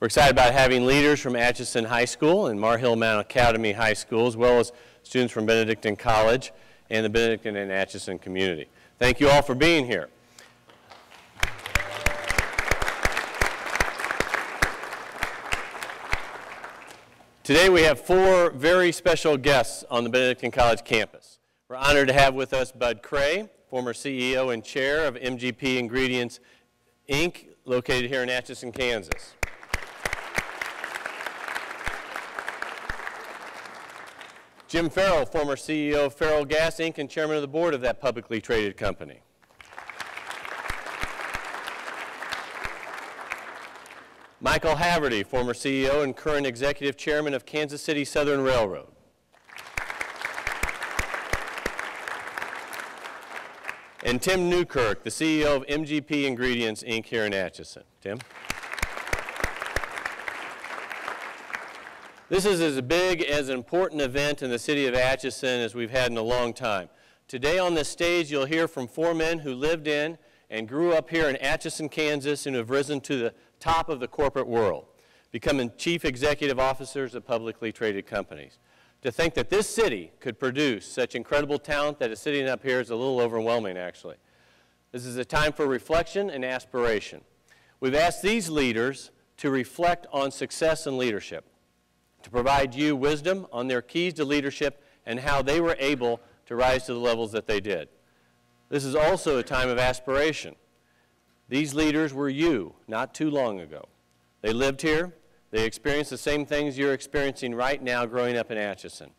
We're excited about having leaders from Atchison High School and Maur Hill Mount Academy High School, as well as students from Benedictine College and the Benedictine and Atchison community. Thank you all for being here. Today we have four very special guests on the Benedictine College campus. We're honored to have with us Bud Cray, former CEO and chair of MGP Ingredients, Inc., located here in Atchison, Kansas. Jim Ferrell, former CEO of Ferrellgas, Inc., and chairman of the board of that publicly traded company. Michael Haverty, former CEO and current executive chairman of Kansas City Southern Railroad. And Tim Newkirk, the CEO of MGP Ingredients, Inc. here in Atchison. Tim? This is as big as an important event in the city of Atchison as we've had in a long time. Today on this stage, you'll hear from four men who lived in and grew up here in Atchison, Kansas, and have risen to the top of the corporate world, becoming chief executive officers of publicly traded companies. To think that this city could produce such incredible talent that is sitting up here is a little overwhelming, actually. This is a time for reflection and aspiration. We've asked these leaders to reflect on success and leadership to provide you wisdom on their keys to leadership and how they were able to rise to the levels that they did. This is also a time of aspiration. These leaders were you not too long ago. They lived here. They experienced the same things you're experiencing right now growing up in Atchison.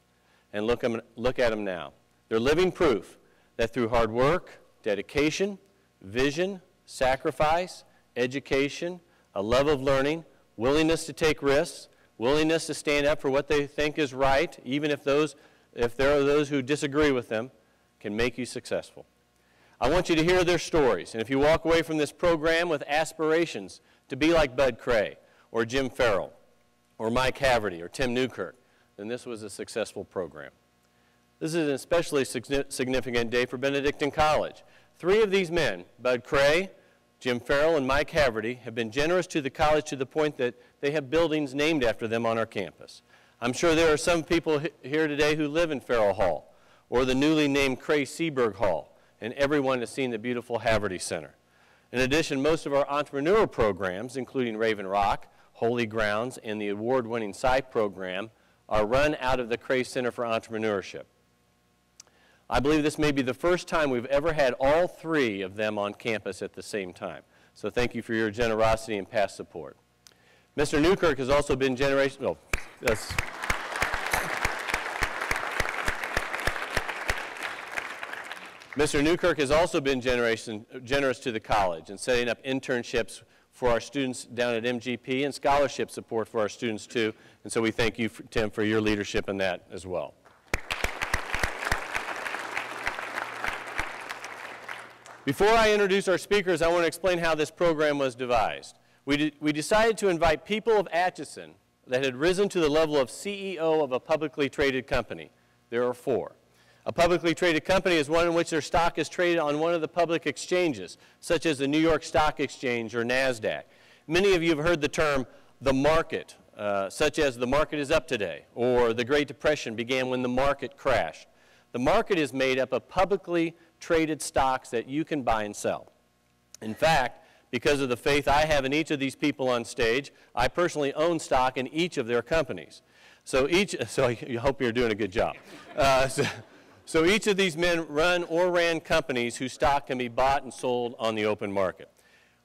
And look, look at them now. They're living proof that through hard work, dedication, vision, sacrifice, education, a love of learning, willingness to take risks, willingness to stand up for what they think is right, even if, those, if there are those who disagree with them, can make you successful. I want you to hear their stories. And if you walk away from this program with aspirations to be like Bud Cray or Jim Ferrell or Mike Haverty or Tim Newkirk, then this was a successful program. This is an especially significant day for Benedictine College. Three of these men, Bud Cray, Jim Ferrell, and Mike Haverty, have been generous to the college to the point that they have buildings named after them on our campus. I'm sure there are some people here today who live in Ferrell Hall or the newly named Cray Seaberg Hall, and everyone has seen the beautiful Haverty Center. In addition, most of our entrepreneur programs, including Raven Rock, Holy Grounds, and the award-winning SCI program, are run out of the Cray Center for Entrepreneurship. I believe this may be the first time we've ever had all three of them on campus at the same time. So thank you for your generosity and past support. Mr. Newkirk has also been generation. Oh, that's. Mr. Newkirk has also been generous to the college in setting up internships for our students down at MGP and scholarship support for our students too. And so we thank you, Tim, for your leadership in that as well. Before I introduce our speakers, I want to explain how this program was devised we, de we decided to invite people of Atchison that had risen to the level of CEO of a publicly traded company. There are four. A publicly traded company is one in which their stock is traded on one of the public exchanges, such as the New York Stock Exchange or NASDAQ. Many of you have heard the term the market, uh, such as the market is up today, or the Great Depression began when the market crashed. The market is made up of publicly traded stocks that you can buy and sell. In fact, because of the faith I have in each of these people on stage, I personally own stock in each of their companies. So each, so I hope you're doing a good job. Uh, so, so each of these men run or ran companies whose stock can be bought and sold on the open market.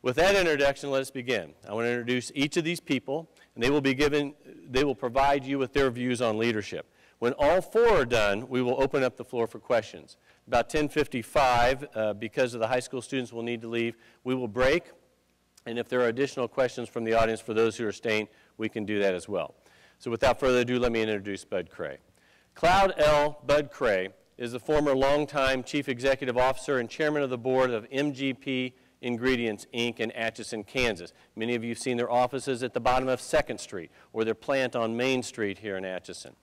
With that introduction, let us begin. I want to introduce each of these people, and they will be given, they will provide you with their views on leadership. When all four are done, we will open up the floor for questions. About 10.55, uh, because of the high school students will need to leave, we will break. And if there are additional questions from the audience for those who are staying, we can do that as well. So without further ado, let me introduce Bud Cray. Cloud L. Bud Cray is the former longtime Chief Executive Officer and Chairman of the Board of MGP Ingredients, Inc. in Atchison, Kansas. Many of you have seen their offices at the bottom of 2nd Street or their plant on Main Street here in Atchison.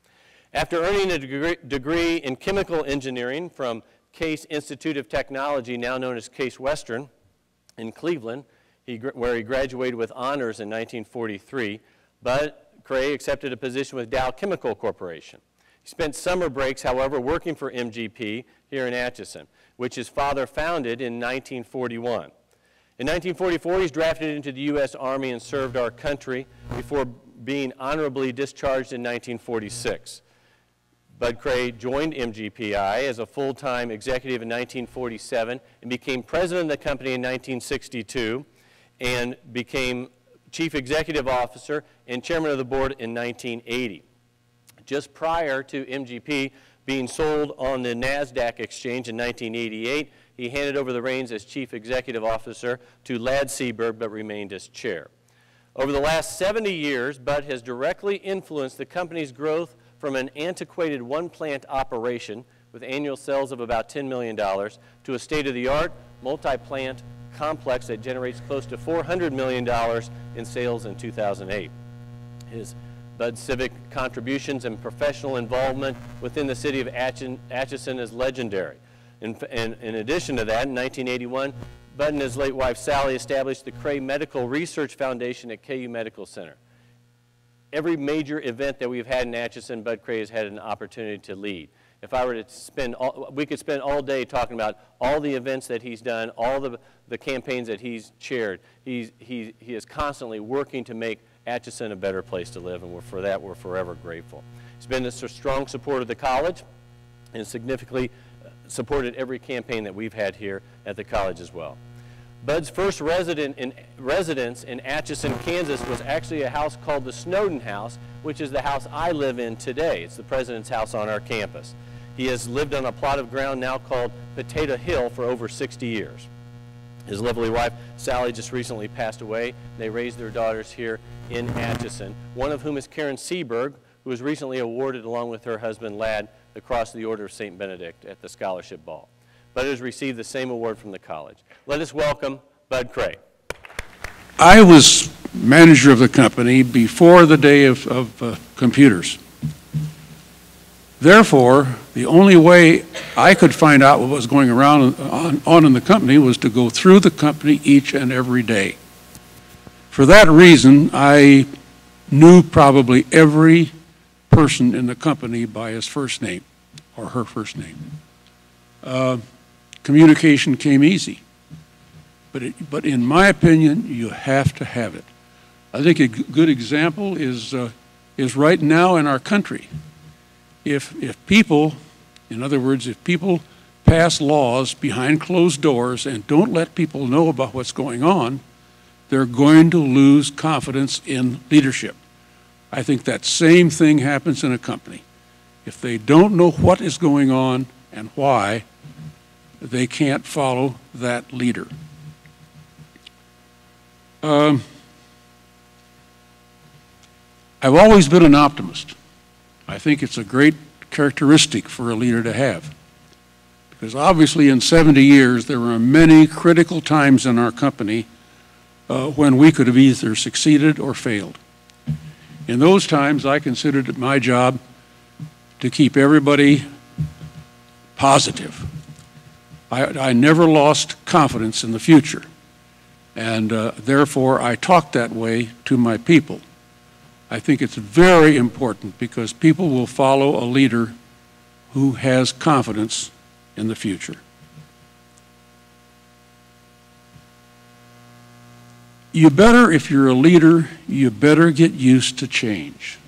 After earning a degree in chemical engineering from Case Institute of Technology, now known as Case Western, in Cleveland, he, where he graduated with honors in 1943. but Cray accepted a position with Dow Chemical Corporation. He spent summer breaks, however, working for MGP here in Atchison, which his father founded in 1941. In 1944, he's drafted into the U.S. Army and served our country before being honorably discharged in 1946. Bud Cray joined MGPI as a full-time executive in 1947 and became president of the company in 1962 and became chief executive officer and chairman of the board in 1980. Just prior to MGP being sold on the NASDAQ exchange in 1988, he handed over the reins as chief executive officer to Ladd Seaberg, but remained as chair. Over the last 70 years, Bud has directly influenced the company's growth from an antiquated one-plant operation with annual sales of about $10 million to a state-of-the-art, multi-plant complex that generates close to $400 million in sales in 2008. His Bud's civic contributions and professional involvement within the city of Atchison is legendary. In, in, in, addition to that, in 1981, Bud and his late wife Sally established the Cray Medical Research Foundation at KU Medical Center. Every major event that we've had in Atchison, Bud Cray has had an opportunity to lead. If I were to spend, all, we could spend all day talking about all the events that he's done, all the, the campaigns that he's chaired. He's, he, he is constantly working to make Atchison a better place to live, and we're for that we're forever grateful. He's been a strong supporter of the college and significantly uh, supported every campaign that we've had here at the college as well. Bud's first resident in, residence in Atchison, Kansas was actually a house called the Snowden House, which is the house I live in today. It's the president's house on our campus. He has lived on a plot of ground now called Potato Hill for over 60 years. His lovely wife, Sally, just recently passed away. They raised their daughters here in Atchison, one of whom is Karen Seaberg, who was recently awarded, along with her husband, Ladd, the Cross of the Order of St. Benedict at the Scholarship Ball. Bud has received the same award from the college. Let us welcome Bud Cray. I was manager of the company before the day of, of uh, computers. Therefore, the only way I could find out what was going around on, on in the company was to go through the company each and every day. For that reason, I knew probably every person in the company by his first name or her first name. Uh, communication came easy. But, it, but in my opinion, you have to have it. I think a good example is, uh, is right now in our country if, if people, in other words, if people pass laws behind closed doors and don't let people know about what's going on, they're going to lose confidence in leadership. I think that same thing happens in a company. If they don't know what is going on and why, they can't follow that leader. Um, I've always been an optimist. I think it's a great characteristic for a leader to have. Because obviously in 70 years, there were many critical times in our company uh, when we could have either succeeded or failed. In those times, I considered it my job to keep everybody positive. I, I never lost confidence in the future. And uh, therefore, I talked that way to my people. I think it's very important because people will follow a leader who has confidence in the future. You better, if you're a leader, you better get used to change.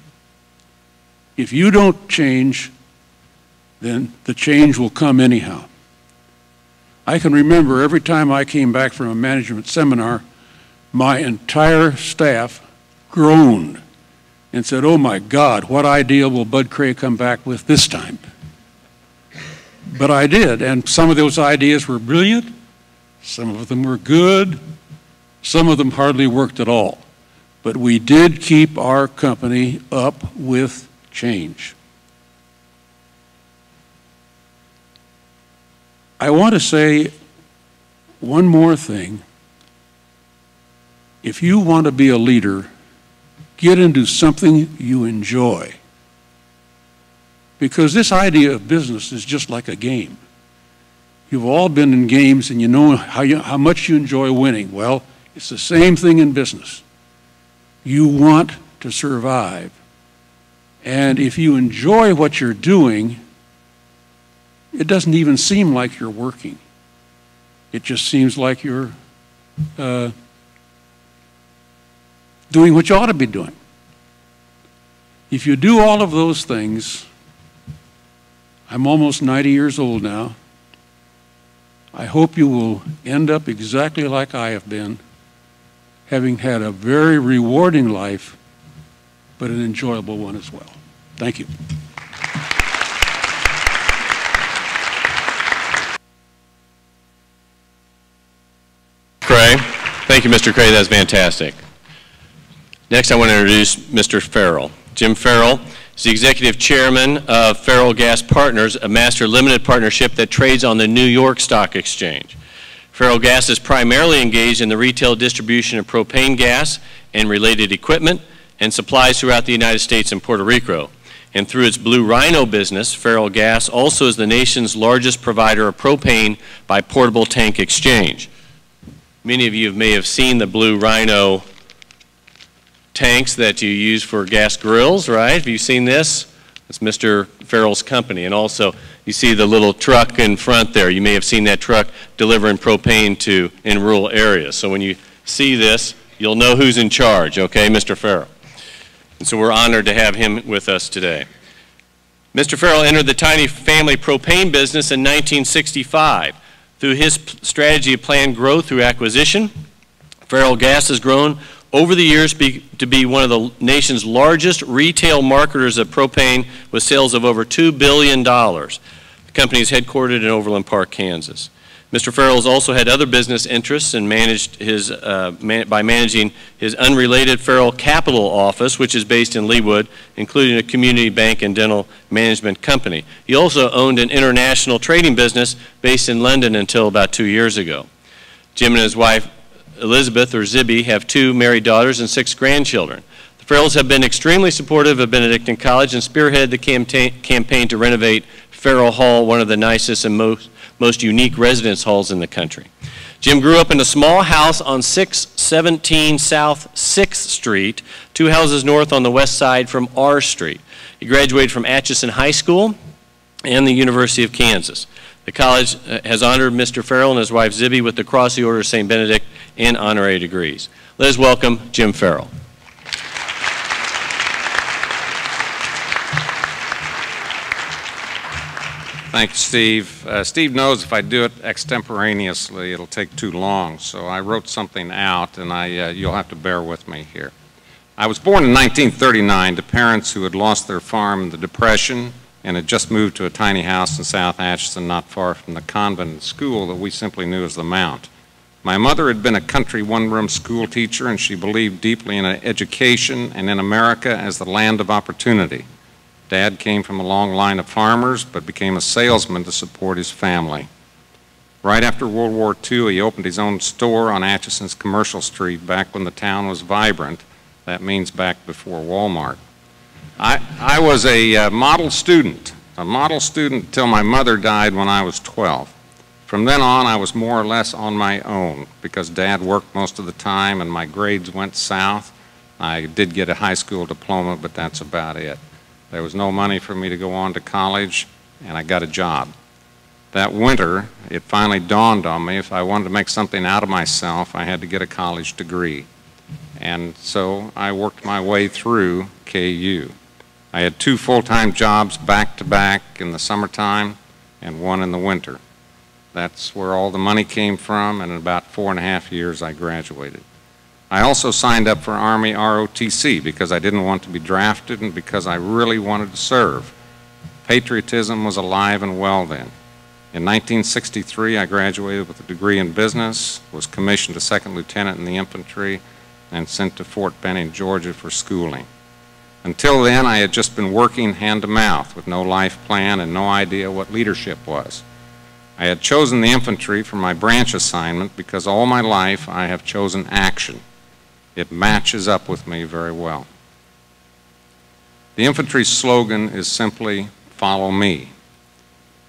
If you don't change, then the change will come anyhow. I can remember every time I came back from a management seminar, my entire staff groaned and said, oh my God, what idea will Bud Cray come back with this time? But I did, and some of those ideas were brilliant, some of them were good, some of them hardly worked at all. But we did keep our company up with change. I want to say one more thing. If you want to be a leader, get into something you enjoy. Because this idea of business is just like a game. You've all been in games and you know how, you, how much you enjoy winning. Well, It's the same thing in business. You want to survive. And if you enjoy what you're doing, it doesn't even seem like you're working. It just seems like you're uh, doing what you ought to be doing. If you do all of those things, I'm almost 90 years old now. I hope you will end up exactly like I have been, having had a very rewarding life, but an enjoyable one as well. Thank you. Cray. Thank you, Mr. Cray. That's fantastic. Next, I want to introduce Mr. Ferrell. Jim Ferrell is the executive chairman of Ferrellgas Partners, a master limited partnership that trades on the New York Stock Exchange. Ferrellgas is primarily engaged in the retail distribution of propane gas and related equipment and supplies throughout the United States and Puerto Rico. And through its Blue Rhino business, Ferrellgas also is the nation's largest provider of propane by portable tank exchange. Many of you may have seen the Blue Rhino tanks that you use for gas grills, right? Have you seen this? It's Mr. Ferrell's company. And also, you see the little truck in front there. You may have seen that truck delivering propane to in rural areas. So when you see this, you'll know who's in charge, okay, Mr. Ferrell. And so we're honored to have him with us today. Mr. Ferrell entered the tiny family propane business in 1965. Through his strategy of planned growth through acquisition, Ferrellgas has grown over the years be, to be one of the nation's largest retail marketers of propane with sales of over $2 billion. The company is headquartered in Overland Park, Kansas. Mr. Ferrell has also had other business interests and managed his, uh, man, by managing his unrelated Ferrell Capital office, which is based in Leawood, including a community bank and dental management company. He also owned an international trading business based in London until about two years ago. Jim and his wife, Elizabeth, or Zibby, have two married daughters and six grandchildren. The Ferrells have been extremely supportive of Benedictine College and spearheaded the campaign to renovate Ferrell Hall, one of the nicest and most most unique residence halls in the country. Jim grew up in a small house on 617 South 6th Street, two houses north on the west side from R Street. He graduated from Atchison High School and the University of Kansas. The college uh, has honored Mr. Ferrell and his wife Zibby with the Cross the Order of St. Benedict and honorary degrees. Let us welcome Jim Ferrell. Thanks, Steve. Uh, Steve knows if I do it extemporaneously, it'll take too long, so I wrote something out, and I, uh, you'll have to bear with me here. I was born in 1939 to parents who had lost their farm in the Depression and had just moved to a tiny house in South Atchison, not far from the convent school that we simply knew as the Mount. My mother had been a country one-room school teacher, and she believed deeply in education and in America as the land of opportunity. Dad came from a long line of farmers, but became a salesman to support his family. Right after World War II, he opened his own store on Atchison's Commercial Street back when the town was vibrant. That means back before Walmart. I, I was a uh, model student, a model student until my mother died when I was 12. From then on, I was more or less on my own because Dad worked most of the time and my grades went south. I did get a high school diploma, but that's about it. There was no money for me to go on to college, and I got a job. That winter, it finally dawned on me if I wanted to make something out of myself, I had to get a college degree. And so I worked my way through KU. I had two full-time jobs back to back in the summertime and one in the winter. That's where all the money came from, and in about four and a half years I graduated. I also signed up for Army ROTC because I didn't want to be drafted and because I really wanted to serve. Patriotism was alive and well then. In 1963, I graduated with a degree in business, was commissioned a second lieutenant in the infantry, and sent to Fort Benning, Georgia for schooling. Until then, I had just been working hand to mouth with no life plan and no idea what leadership was. I had chosen the infantry for my branch assignment because all my life I have chosen action. It matches up with me very well. The infantry slogan is simply, follow me.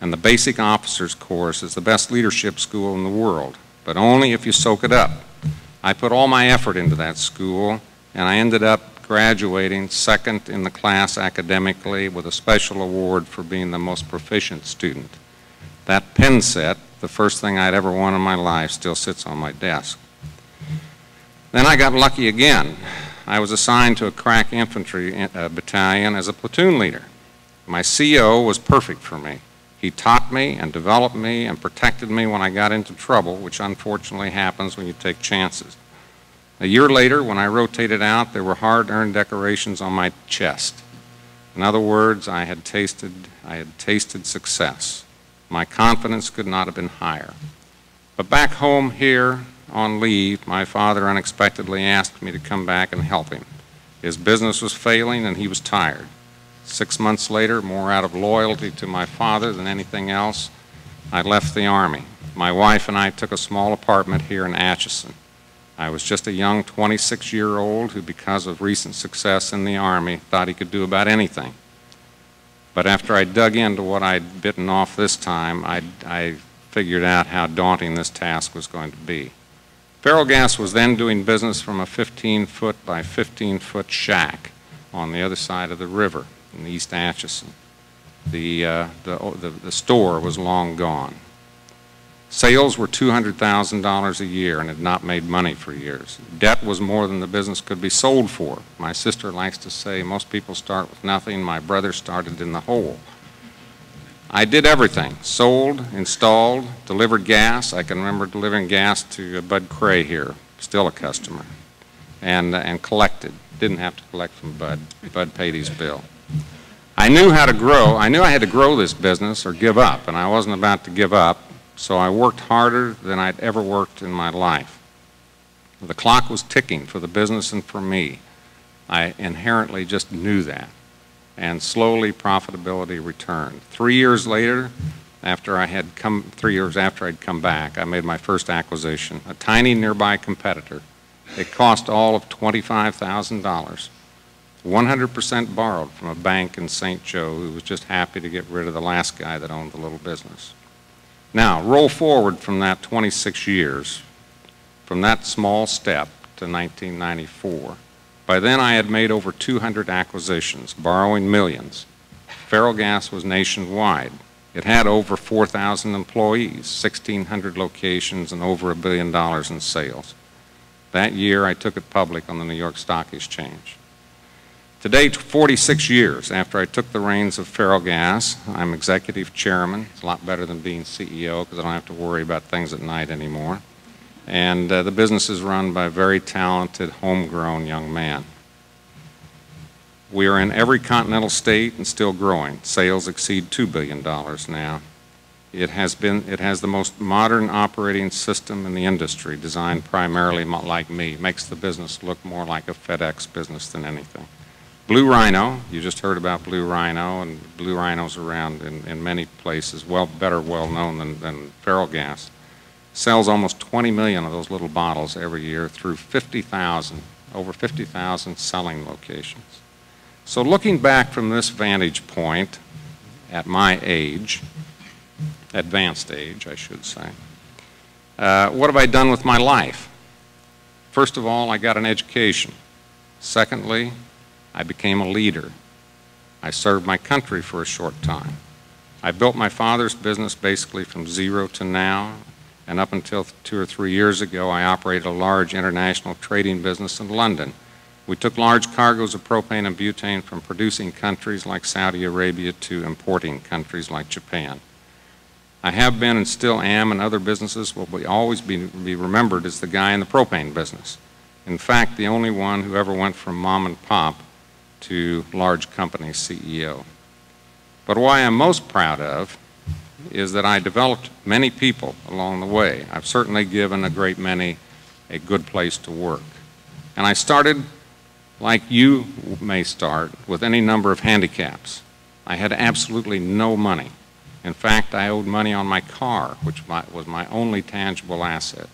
And the basic officers course is the best leadership school in the world, but only if you soak it up. I put all my effort into that school, and I ended up graduating second in the class academically with a special award for being the most proficient student. That pen set, the first thing I'd ever won in my life, still sits on my desk. Then I got lucky again. I was assigned to a crack infantry uh, battalion as a platoon leader. My CO was perfect for me. He taught me and developed me and protected me when I got into trouble, which unfortunately happens when you take chances. A year later, when I rotated out, there were hard-earned decorations on my chest. In other words, I had tasted, I had tasted success. My confidence could not have been higher. But back home here on leave, my father unexpectedly asked me to come back and help him. His business was failing and he was tired. Six months later, more out of loyalty to my father than anything else, I left the Army. My wife and I took a small apartment here in Atchison. I was just a young 26-year-old who, because of recent success in the Army, thought he could do about anything. But after I dug into what I'd bitten off this time, I, I figured out how daunting this task was going to be. Ferrellgas was then doing business from a 15-foot by 15-foot shack on the other side of the river in East Atchison. The, uh, the, the, the store was long gone. Sales were $200,000 a year and had not made money for years. Debt was more than the business could be sold for. My sister likes to say most people start with nothing. My brother started in the hole. I did everything, sold, installed, delivered gas. I can remember delivering gas to Bud Cray here, still a customer, and, and collected. Didn't have to collect from Bud. Bud paid his bill. I knew how to grow. I knew I had to grow this business or give up, and I wasn't about to give up, so I worked harder than I'd ever worked in my life. The clock was ticking for the business and for me. I inherently just knew that. And slowly profitability returned. Three years later, after I had come, three years after I'd come back, I made my first acquisition, a tiny nearby competitor. It cost all of $25,000. 100% borrowed from a bank in St. Joe who was just happy to get rid of the last guy that owned the little business. Now, roll forward from that 26 years, from that small step to 1994. By then, I had made over 200 acquisitions, borrowing millions. Ferrellgas was nationwide. It had over 4,000 employees, 1,600 locations, and over a billion dollars in sales. That year, I took it public on the New York Stock Exchange. Today, 46 years after I took the reins of Ferrellgas, I'm executive chairman. It's a lot better than being CEO because I don't have to worry about things at night anymore. And uh, the business is run by a very talented, homegrown young man. We are in every continental state and still growing. Sales exceed $2 billion now. It has, been, it has the most modern operating system in the industry, designed primarily like me. Makes the business look more like a FedEx business than anything. Blue Rhino, you just heard about Blue Rhino, and Blue Rhino's around in, in many places, well, better well known than, than Ferrellgas. Sells almost 20 million of those little bottles every year through 50,000, over 50,000 selling locations. So looking back from this vantage point, at my age, advanced age, I should say, uh, what have I done with my life? First of all, I got an education. Secondly, I became a leader. I served my country for a short time. I built my father's business basically from zero to now, and up until two or three years ago, I operated a large international trading business in London. We took large cargoes of propane and butane from producing countries like Saudi Arabia to importing countries like Japan. I have been and still am, and other businesses will be always be, be remembered as the guy in the propane business. In fact, the only one who ever went from mom and pop to large company CEO. But what I am most proud of is that I developed many people along the way. I've certainly given a great many a good place to work. And I started like you may start with any number of handicaps. I had absolutely no money. In fact, I owed money on my car, which was my only tangible asset.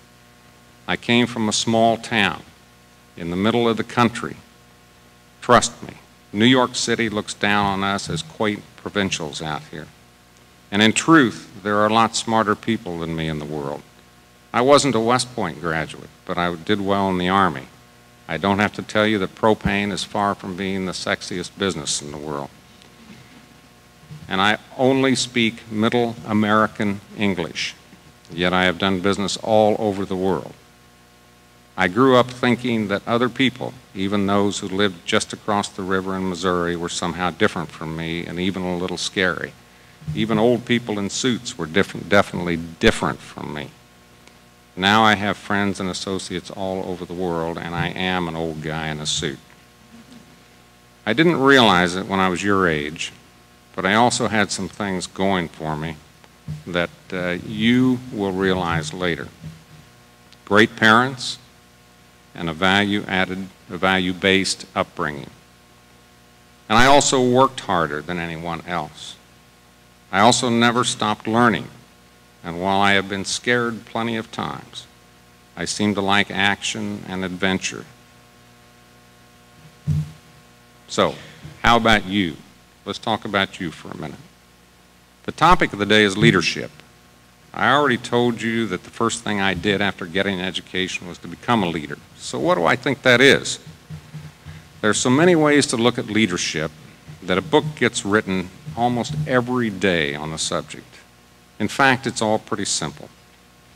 I came from a small town in the middle of the country Trust me, New York City looks down on us as quaint provincials out here. And in truth, there are a lot smarter people than me in the world. I wasn't a West Point graduate, but I did well in the Army. I don't have to tell you that propane is far from being the sexiest business in the world. And I only speak Middle American English, yet I have done business all over the world. I grew up thinking that other people, even those who lived just across the river in Missouri, were somehow different from me and even a little scary. Even old people in suits were different, definitely different from me. Now I have friends and associates all over the world, and I am an old guy in a suit. I didn't realize it when I was your age, but I also had some things going for me that uh, you will realize later. Great parents and a value added, a value based upbringing. And I also worked harder than anyone else. I also never stopped learning. And while I have been scared plenty of times, I seem to like action and adventure. So, how about you? Let's talk about you for a minute. The topic of the day is leadership. I already told you that the first thing I did after getting an education was to become a leader. So, what do I think that is? There are so many ways to look at leadership that a book gets written almost every day on the subject. In fact, it's all pretty simple.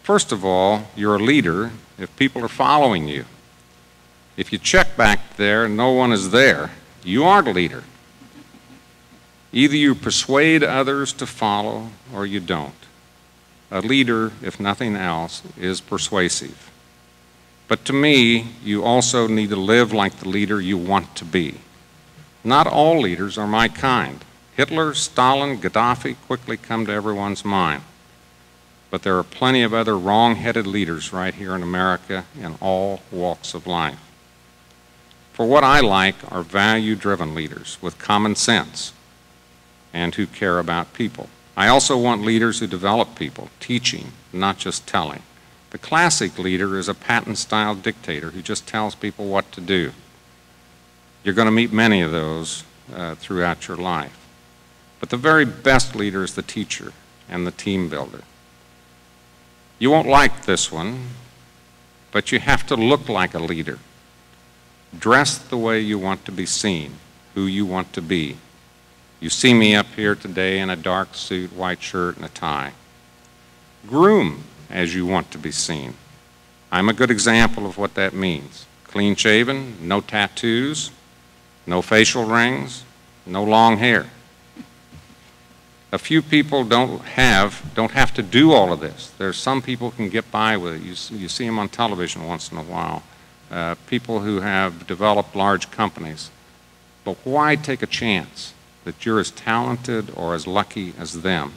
First of all, you're a leader if people are following you. If you check back there and no one is there, you aren't a leader. Either you persuade others to follow or you don't. A leader, if nothing else, is persuasive. But to me, you also need to live like the leader you want to be. Not all leaders are my kind. Hitler, Stalin, Gaddafi quickly come to everyone's mind. But there are plenty of other wrong headed leaders right here in America in all walks of life. For what I like are value driven leaders with common sense and who care about people. I also want leaders who develop people, teaching, not just telling. The classic leader is a Patton style dictator who just tells people what to do. You're going to meet many of those uh, throughout your life. But the very best leader is the teacher and the team builder. You won't like this one, but you have to look like a leader. Dress the way you want to be seen, who you want to be. You see me up here today in a dark suit, white shirt, and a tie. Groom as you want to be seen. I'm a good example of what that means. Clean shaven, no tattoos, no facial rings, no long hair a few people don't have don't have to do all of this. There's some people can get by with it. You, you see them on television once in a while. Uh, people who have developed large companies. But why take a chance that you're as talented or as lucky as them?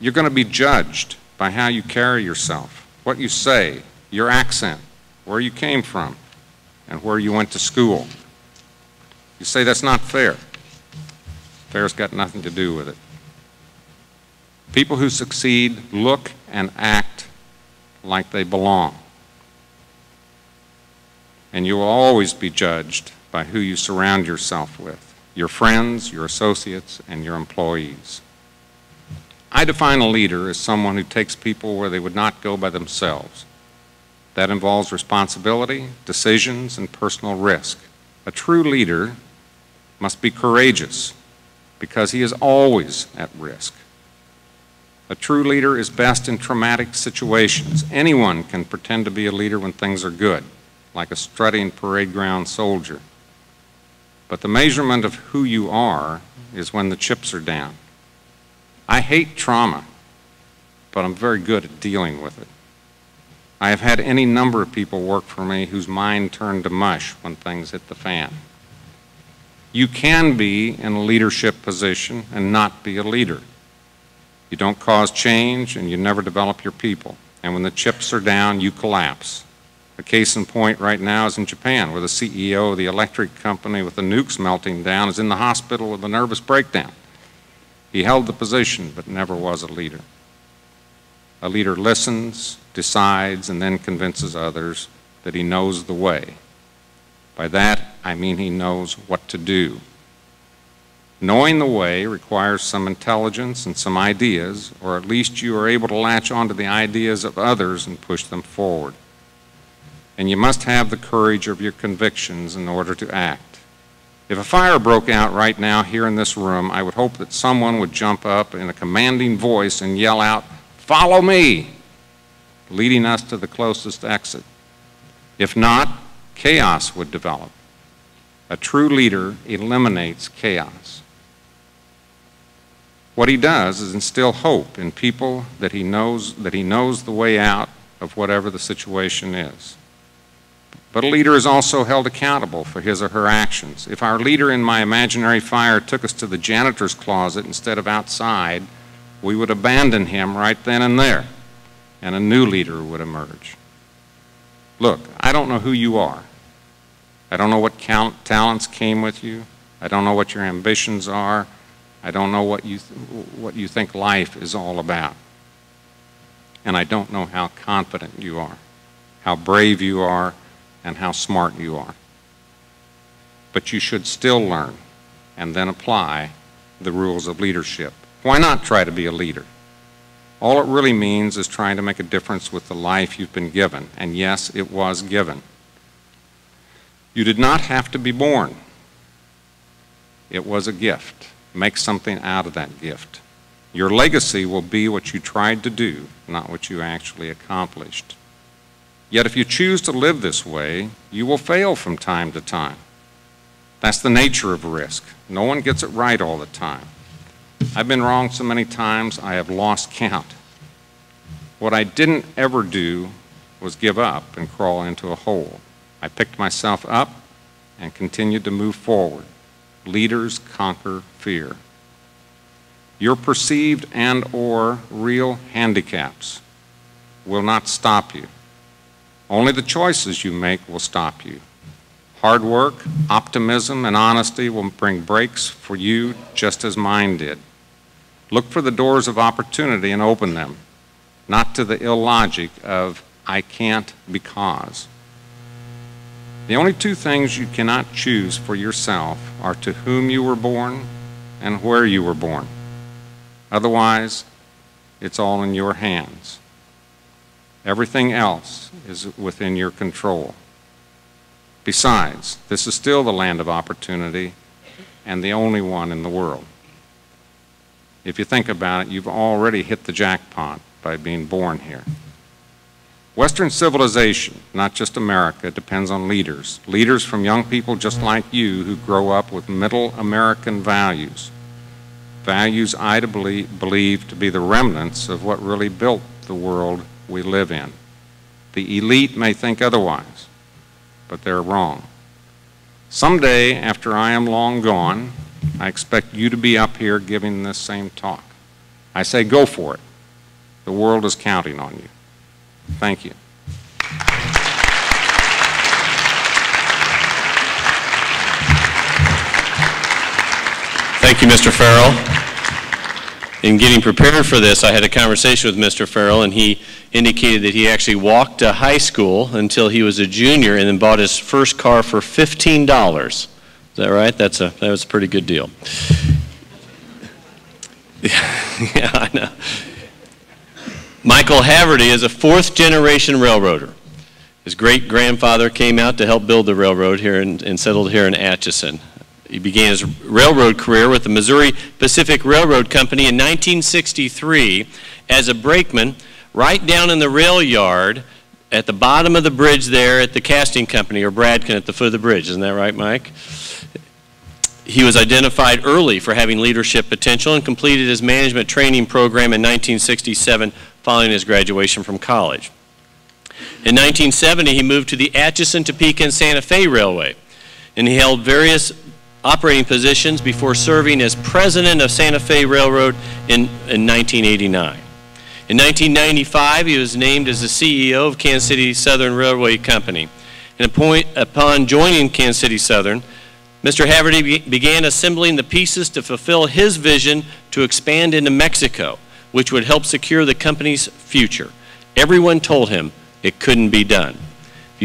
You're going to be judged by how you carry yourself, what you say, your accent, where you came from, and where you went to school. You say that's not fair. Fair's got nothing to do with it. People who succeed look and act like they belong. And you will always be judged by who you surround yourself with your friends, your associates, and your employees. I define a leader as someone who takes people where they would not go by themselves. That involves responsibility, decisions, and personal risk. A true leader must be courageous, because he is always at risk. A true leader is best in traumatic situations. Anyone can pretend to be a leader when things are good, like a strutting parade ground soldier. But the measurement of who you are is when the chips are down. I hate trauma, but I'm very good at dealing with it. I have had any number of people work for me whose mind turned to mush when things hit the fan. You can be in a leadership position and not be a leader. You don't cause change and you never develop your people. And when the chips are down, you collapse. A case in point right now is in Japan, where the CEO of the electric company with the nukes melting down is in the hospital with a nervous breakdown. He held the position, but never was a leader. A leader listens, decides, and then convinces others that he knows the way. By that, I mean he knows what to do. Knowing the way requires some intelligence and some ideas, or at least you are able to latch onto the ideas of others and push them forward. And you must have the courage of your convictions in order to act. If a fire broke out right now here in this room, I would hope that someone would jump up in a commanding voice and yell out, Follow me! leading us to the closest exit. If not, chaos would develop. A true leader eliminates chaos. What he does is instill hope in people that he knows that he knows the way out of whatever the situation is. But a leader is also held accountable for his or her actions. If our leader in my imaginary fire took us to the janitor's closet instead of outside, we would abandon him right then and there, and a new leader would emerge. Look, I don't know who you are. I don't know what talents came with you. I don't know what your ambitions are. I don't know what you, what you think life is all about. And I don't know how confident you are, how brave you are, and how smart you are. But you should still learn and then apply the rules of leadership. Why not try to be a leader? All it really means is trying to make a difference with the life you've been given. And yes, it was given. You did not have to be born. It was a gift. Make something out of that gift. Your legacy will be what you tried to do, not what you actually accomplished. Yet if you choose to live this way, you will fail from time to time. That's the nature of risk. No one gets it right all the time. I've been wrong so many times I have lost count. What I didn't ever do was give up and crawl into a hole. I picked myself up and continued to move forward. Leaders conquer fear. Your perceived and or real handicaps will not stop you. Only the choices you make will stop you. Hard work, optimism, and honesty will bring breaks for you just as mine did. Look for the doors of opportunity and open them, not to the illogic of, I can't because. The only two things you cannot choose for yourself are to whom you were born and where you were born. Otherwise, it's all in your hands. Everything else is within your control. Besides, this is still the land of opportunity and the only one in the world. If you think about it, you've already hit the jackpot by being born here. Western civilization, not just America, depends on leaders. Leaders from young people just like you who grow up with middle American values. Values I believe, believe to be the remnants of what really built the world we live in. The elite may think otherwise, but they're wrong. Someday, after I am long gone, I expect you to be up here giving this same talk. I say go for it. The world is counting on you. Thank you. Thank you, Mr. Ferrell. In getting prepared for this, I had a conversation with Mr. Ferrell, and he indicated that he actually walked to high school until he was a junior and then bought his first car for $15. Is that right? That's a, that was a pretty good deal. yeah, I know. Michael Haverty is a fourth generation railroader. His great grandfather came out to help build the railroad here and, and settled here in Atchison. He began his railroad career with the Missouri Pacific Railroad Company in 1963 as a brakeman right down in the rail yard at the bottom of the bridge there at the casting company or Bradken at the foot of the bridge. Isn't that right, Mike? He was identified early for having leadership potential and completed his management training program in 1967 following his graduation from college. In 1970, he moved to the Atchison, Topeka, and Santa Fe Railway, and he held various operating positions before serving as president of Santa Fe Railroad in, in 1989. In 1995, he was named as the CEO of Kansas City Southern Railway Company. And upon joining Kansas City Southern, Mr. Haverty began assembling the pieces to fulfill his vision to expand into Mexico which would help secure the company's future. Everyone told him it couldn't be done.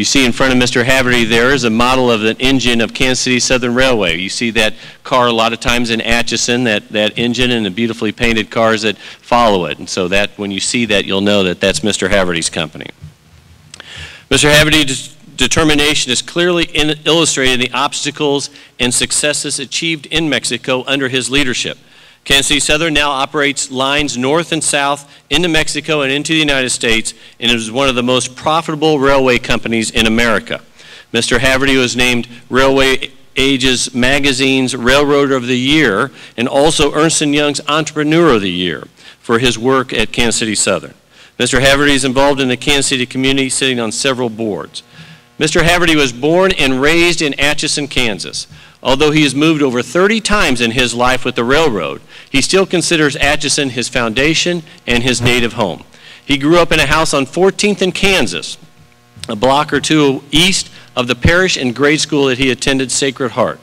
You see in front of Mr. Haverty there is a model of an engine of Kansas City Southern Railway. You see that car a lot of times in Atchison, that, that engine and the beautifully painted cars that follow it. And so that when you see that, you'll know that that's Mr. Haverty's company. Mr. Haverty's determination is clearly in, illustrated in the obstacles and successes achieved in Mexico under his leadership. Kansas City Southern now operates lines north and south into Mexico and into the United States and is one of the most profitable railway companies in America. Mr. Haverty was named Railway Ages Magazine's Railroader of the Year and also Ernst & Young's Entrepreneur of the Year for his work at Kansas City Southern. Mr. Haverty is involved in the Kansas City community, sitting on several boards. Mr. Haverty was born and raised in Atchison, Kansas. Although he has moved over 30 times in his life with the railroad, he still considers Atchison his foundation and his native home. He grew up in a house on 14th and Kansas, a block or two east of the parish and grade school that he attended, Sacred Heart.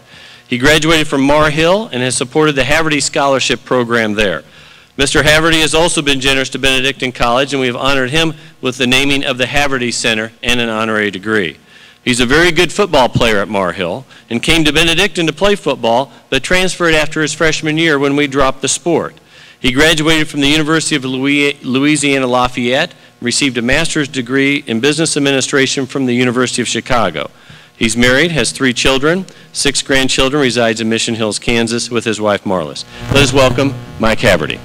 He graduated from Maur Hill and has supported the Haverty Scholarship Program there. Mr. Haverty has also been generous to Benedictine College, and we have honored him with the naming of the Haverty Center and an honorary degree. He's a very good football player at Maur Hill and came to Benedictine to play football, but transferred after his freshman year when we dropped the sport. He graduated from the University of Louisiana Lafayette, received a master's degree in business administration from the University of Chicago. He's married, has three children, six grandchildren, resides in Mission Hills, Kansas with his wife Marlis. Let us welcome Mike Haverty.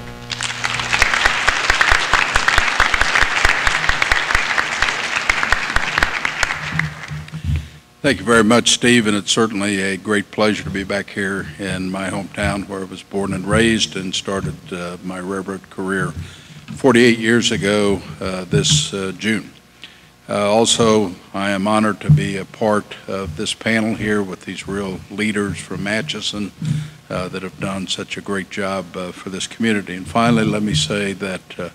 Thank you very much, Steve, and it's certainly a great pleasure to be back here in my hometown where I was born and raised and started uh, my railroad career 48 years ago uh, this uh, June. Uh, also, I am honored to be a part of this panel here with these real leaders from Atchison uh, that have done such a great job uh, for this community. And finally, let me say that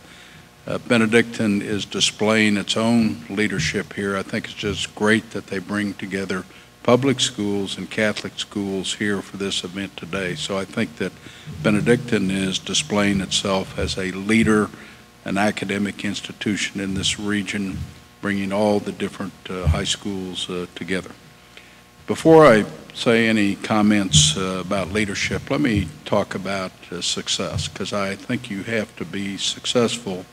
uh, Benedictine is displaying its own leadership here. I think it's just great that they bring together public schools and Catholic schools here for this event today. So I think that Benedictine is displaying itself as a leader, an academic institution in this region, bringing all the different uh, high schools uh, together. Before I say any comments uh, about leadership, let me talk about uh, success, because I think you have to be successful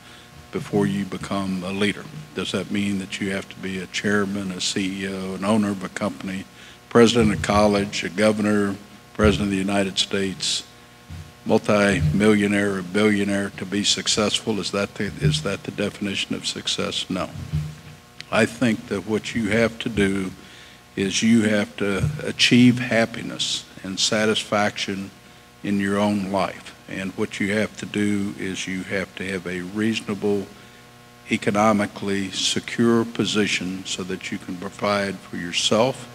before you become a leader? Does that mean that you have to be a chairman, a CEO, an owner of a company, president of college, a governor, president of the United States, multi-millionaire or billionaire to be successful? Is that, the, is that the definition of success? No. I think that what you have to do is you have to achieve happiness and satisfaction in your own life. And what you have to do is you have to have a reasonable, economically secure position so that you can provide for yourself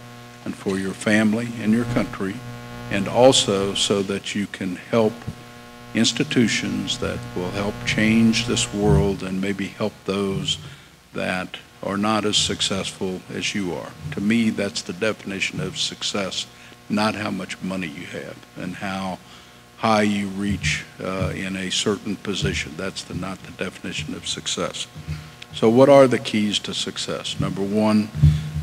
and for your family and your country, and also so that you can help institutions that will help change this world and maybe help those that are not as successful as you are. To me, that's the definition of success, not how much money you have and how high you reach uh, in a certain position. That's the, not the definition of success. So what are the keys to success? Number one,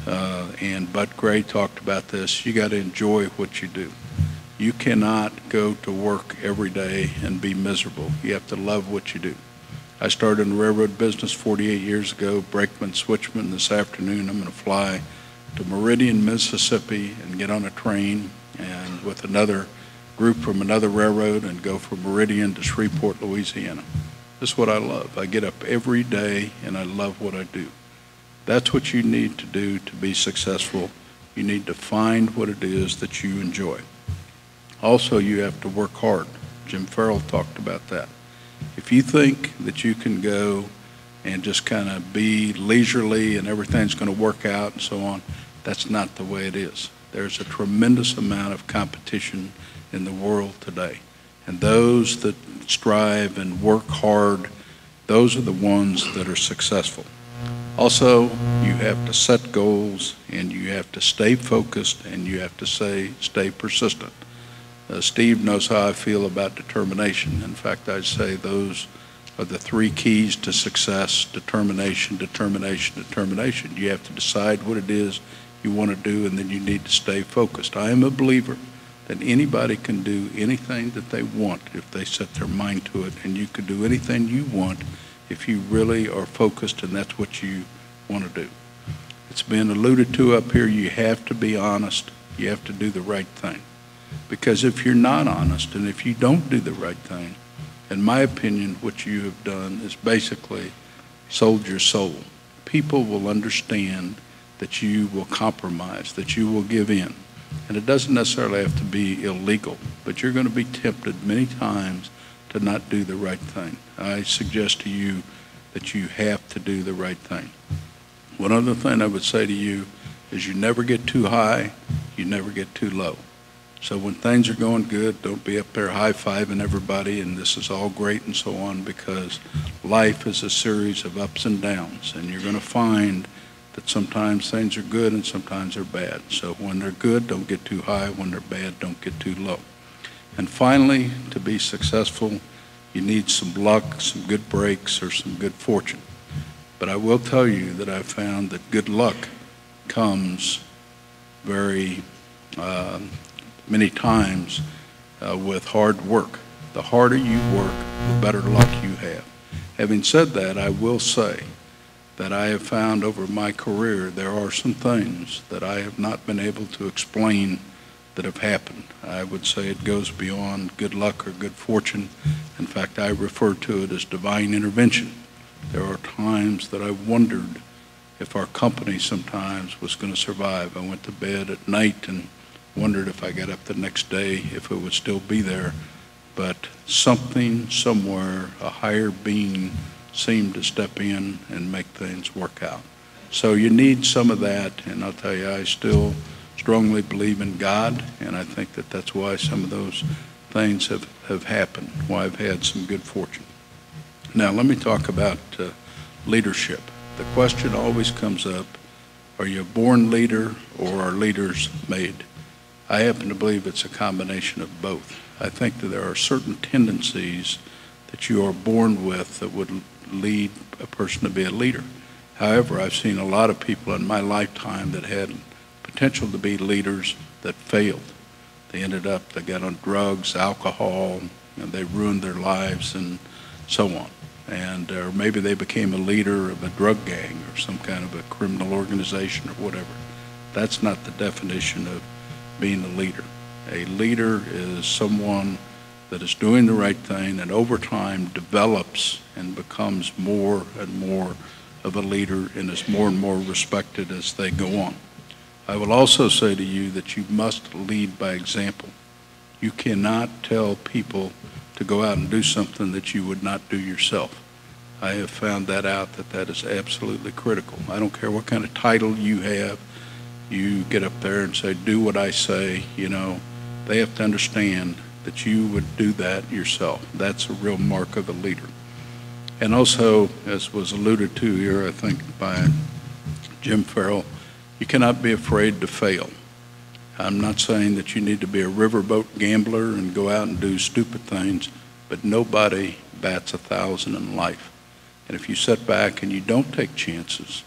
uh, and Bud Cray talked about this, you got to enjoy what you do. You cannot go to work every day and be miserable. You have to love what you do. I started in the railroad business 48 years ago, brakeman, switchman. This afternoon I'm going to fly to Meridian, Mississippi and get on a train and with another group from another railroad and go from Meridian to Shreveport, Louisiana. This is what I love. I get up every day and I love what I do. That's what you need to do to be successful. You need to find what it is that you enjoy. Also, you have to work hard. Jim Ferrell talked about that. If you think that you can go and just kind of be leisurely and everything's going to work out and so on, that's not the way it is. There's a tremendous amount of competition in the world today. And those that strive and work hard, those are the ones that are successful. Also, you have to set goals and you have to stay focused and you have to say, stay persistent. Uh, Steve knows how I feel about determination. In fact, I'd say those are the three keys to success, determination, determination, determination. You have to decide what it is you want to do, and then you need to stay focused. I am a believer that anybody can do anything that they want if they set their mind to it, and you can do anything you want if you really are focused and that's what you want to do. It's been alluded to up here, you have to be honest, you have to do the right thing. Because if you're not honest and if you don't do the right thing, in my opinion, what you have done is basically sold your soul. People will understand that you will compromise, that you will give in. And it doesn't necessarily have to be illegal, but you're going to be tempted many times to not do the right thing. I suggest to you that you have to do the right thing. One other thing I would say to you is you never get too high, you never get too low. So when things are going good, don't be up there high-fiving everybody and this is all great and so on because life is a series of ups and downs and you're going to find that sometimes things are good and sometimes they're bad. So when they're good, don't get too high. When they're bad, don't get too low. And finally, to be successful, you need some luck, some good breaks, or some good fortune. But I will tell you that I've found that good luck comes very uh, many times uh, with hard work. The harder you work, the better luck you have. Having said that, I will say that I have found over my career there are some things that I have not been able to explain that have happened. I would say it goes beyond good luck or good fortune. In fact, I refer to it as divine intervention. There are times that I wondered if our company sometimes was going to survive. I went to bed at night and wondered if I got up the next day if it would still be there. But something somewhere, a higher being, seemed to step in and make things work out. So you need some of that, and I'll tell you, I still strongly believe in God, and I think that that's why some of those things have, have happened, why I've had some good fortune. Now, let me talk about uh, leadership. The question always comes up, are you a born leader or are leaders made? I happen to believe it's a combination of both. I think that there are certain tendencies that you are born with that would lead a person to be a leader. However, I've seen a lot of people in my lifetime that had potential to be leaders that failed. They ended up, they got on drugs, alcohol, and they ruined their lives and so on. And or maybe they became a leader of a drug gang or some kind of a criminal organization or whatever. That's not the definition of being a leader. A leader is someone that is doing the right thing and over time develops and becomes more and more of a leader and is more and more respected as they go on. I will also say to you that you must lead by example. You cannot tell people to go out and do something that you would not do yourself. I have found that out that that is absolutely critical. I don't care what kind of title you have. You get up there and say, do what I say, you know. They have to understand that you would do that yourself. That's a real mark of a leader. And also, as was alluded to here, I think by Jim Ferrell, you cannot be afraid to fail. I'm not saying that you need to be a riverboat gambler and go out and do stupid things, but nobody bats a thousand in life. And if you sit back and you don't take chances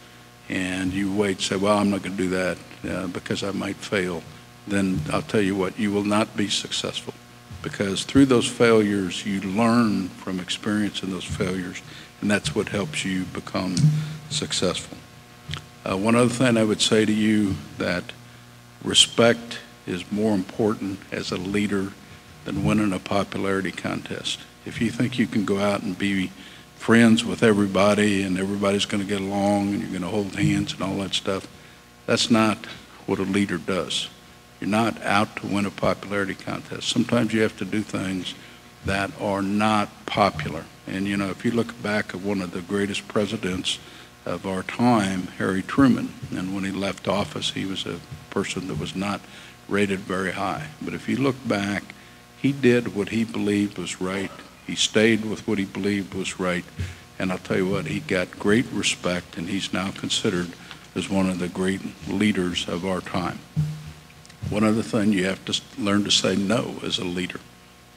and you wait say, well, I'm not going to do that uh, because I might fail, then I'll tell you what, you will not be successful because through those failures, you learn from experience in those failures, and that's what helps you become successful. Uh, one other thing I would say to you that respect is more important as a leader than winning a popularity contest. If you think you can go out and be friends with everybody and everybody's going to get along and you're going to hold hands and all that stuff, that's not what a leader does. You're not out to win a popularity contest. Sometimes you have to do things that are not popular. And, you know, if you look back at one of the greatest presidents of our time, Harry Truman, and when he left office, he was a person that was not rated very high. But if you look back, he did what he believed was right. He stayed with what he believed was right. And I'll tell you what, he got great respect, and he's now considered as one of the great leaders of our time. One other thing, you have to learn to say no as a leader.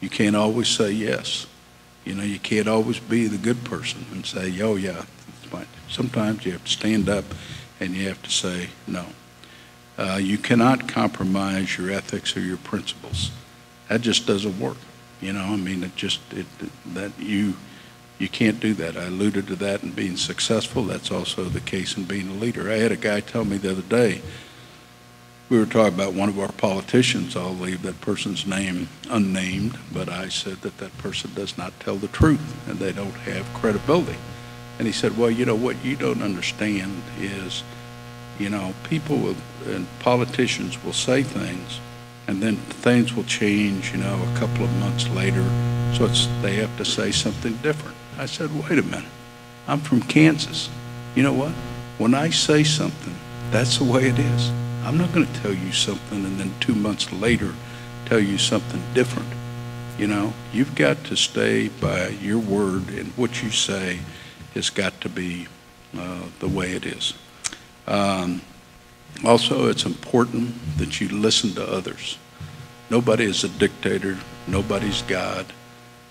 You can't always say yes. You know, you can't always be the good person and say, oh, yeah. Sometimes you have to stand up and you have to say, no. Uh, you cannot compromise your ethics or your principles. That just doesn't work. You know, I mean, it just, it, that you, you can't do that. I alluded to that in being successful. That's also the case in being a leader. I had a guy tell me the other day, we were talking about one of our politicians. I'll leave that person's name unnamed, but I said that that person does not tell the truth and they don't have credibility. And he said, well, you know, what you don't understand is, you know, people will, and politicians will say things and then things will change, you know, a couple of months later. So it's, they have to say something different. I said, wait a minute. I'm from Kansas. You know what? When I say something, that's the way it is. I'm not going to tell you something and then two months later tell you something different. You know, you've got to stay by your word, and what you say has got to be uh, the way it is. Um, also, it's important that you listen to others. Nobody is a dictator. Nobody's God.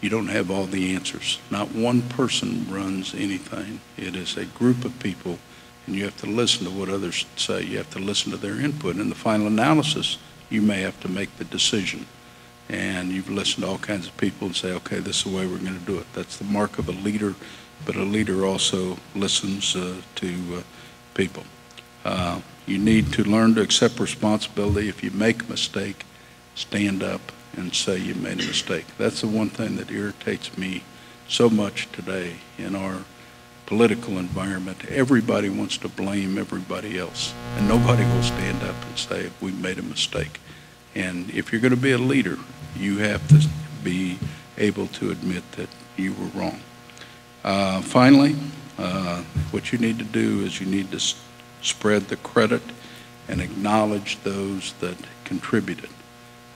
You don't have all the answers. Not one person runs anything. It is a group of people and you have to listen to what others say. You have to listen to their input. In the final analysis, you may have to make the decision. And you've listened to all kinds of people and say, okay, this is the way we're going to do it. That's the mark of a leader, but a leader also listens uh, to uh, people. Uh, you need to learn to accept responsibility. If you make a mistake, stand up and say you made a mistake. That's the one thing that irritates me so much today in our political environment, everybody wants to blame everybody else. And nobody will stand up and say, we made a mistake. And if you're going to be a leader, you have to be able to admit that you were wrong. Uh, finally, uh, what you need to do is you need to spread the credit and acknowledge those that contributed.